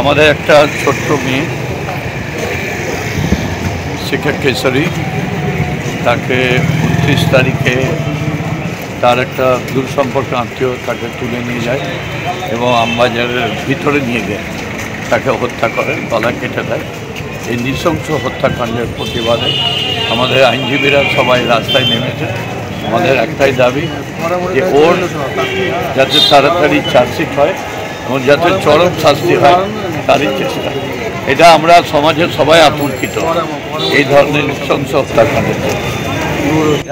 আমাদের একটা ছোট্ট মেয়ে শিখা কেশরী। তাকে উনত্রিশ তারিখে তার একটা দূর সম্পর্ক আত্মীয় তাকে তুলে নিয়ে যায় এবং আমবাজারের ভিতরে নিয়ে গিয়ে তাকে হত্যা করেন গলা কেটে দেয়। এই নৃশংস হত্যাকাণ্ডের প্রতিবাদে আমাদের আইনজীবীরা সবাই রাস্তায় নেমেছে। আমাদের একটাই দাবি যে ওর যাতে তাড়াতাড়ি চার্জশিট হয় এবং যাতে চরম শাস্তি হয় তারই চেষ্টা এটা আমরা সমাজের সবাই আতঙ্কিত। এই ধরনের নৃশংস হত্যাকাণ্ডের।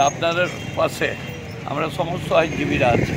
আপনাদের পাশে আমরা সমস্ত আইনজীবীরা আছি।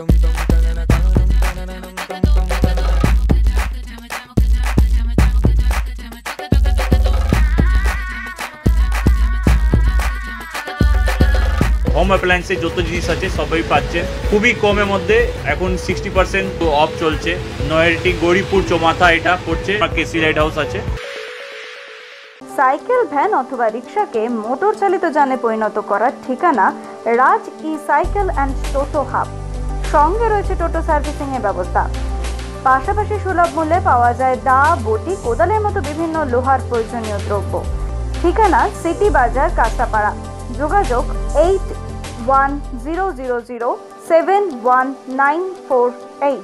হোম অ্যাপ্লায়েন্সের যত জিনিস আছে, সবই পাচ্ছে। খুবই কমের মধ্যে এখন সিক্সটি পার্সেন্ট অফ চলছে। নয়ারটি গৌরীপুর চৌমাথা এটা আর কেসি লাইট হাউস আছে। সাইকেল, ভ্যান অথবা রিক্সাকে মোটর চালিত যানে পরিণত করার ঠিকানা Raj e cycle and toto hub. সঙ্গে রয়েছে টোটো সার্ভিসিং এর ব্যবস্থা। পাশাপাশি সুলভ মূল্যে পাওয়া যায় দা, বটি, কোদালের মতো বিভিন্ন লোহার প্রয়োজনীয় দ্রব্য। ঠিকানা সিটি বাজার, কাঁচাপাড়া। যোগাযোগ eight one zero zero zero seven one nine four eight.